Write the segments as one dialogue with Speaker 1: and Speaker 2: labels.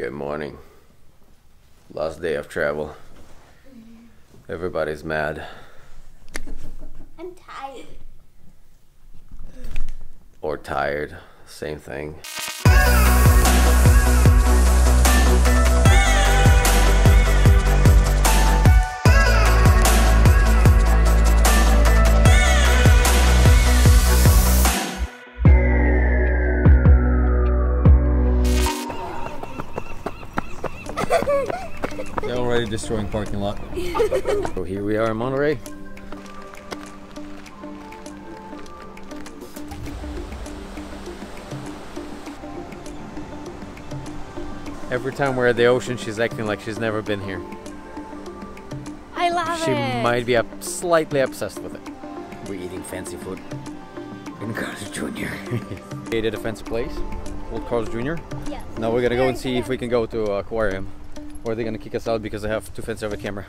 Speaker 1: Good morning. Last day of travel. Everybody's mad.
Speaker 2: I'm tired.
Speaker 1: Or tired. Same thing.
Speaker 3: They're already destroying parking lot.
Speaker 1: So here we are in Monterey. Every time we're at the ocean, she's acting like she's never been here.
Speaker 2: I love
Speaker 1: She
Speaker 2: it.
Speaker 1: might be up, slightly obsessed with it. We're eating fancy food in Carl's Jr. we did a fancy place, Old Carl's Jr.
Speaker 2: Yes.
Speaker 1: Now we're gonna go and see if we can go to aquarium, or are they're gonna kick us out because I have too fancy of a camera.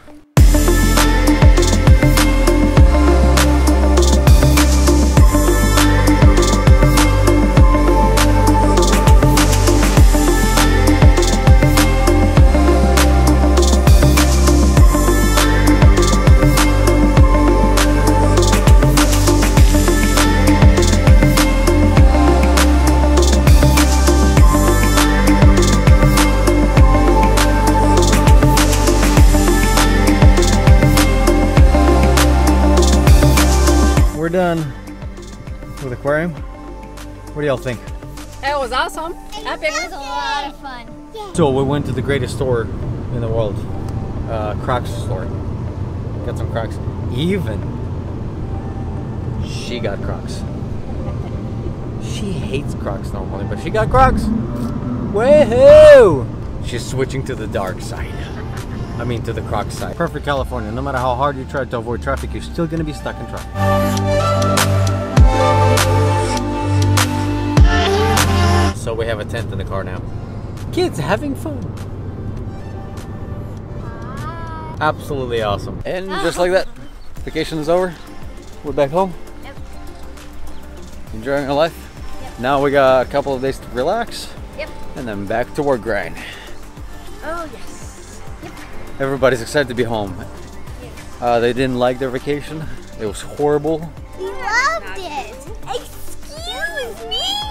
Speaker 3: We're done with aquarium. What do y'all think?
Speaker 4: That was awesome. Epic.
Speaker 2: It was a lot of fun.
Speaker 3: So we went to the greatest store in the world, uh, Crocs store. Got some Crocs. Even she got Crocs. She hates Crocs normally, but she got Crocs. Woohoo! She's switching to the dark side. I mean, to the Crocs side. Perfect California. No matter how hard you try to avoid traffic, you're still gonna be stuck in traffic. So we have a tent in the car now. Kids having fun. Absolutely awesome.
Speaker 1: And just like that, vacation is over. We're back home.
Speaker 2: Yep.
Speaker 1: Enjoying our life. Now we got a couple of days to relax.
Speaker 2: Yep.
Speaker 1: And then back to work grind.
Speaker 2: Oh yes.
Speaker 1: Everybody's excited to be home. Uh, they didn't like their vacation. It was horrible.
Speaker 2: We loved it. Excuse me.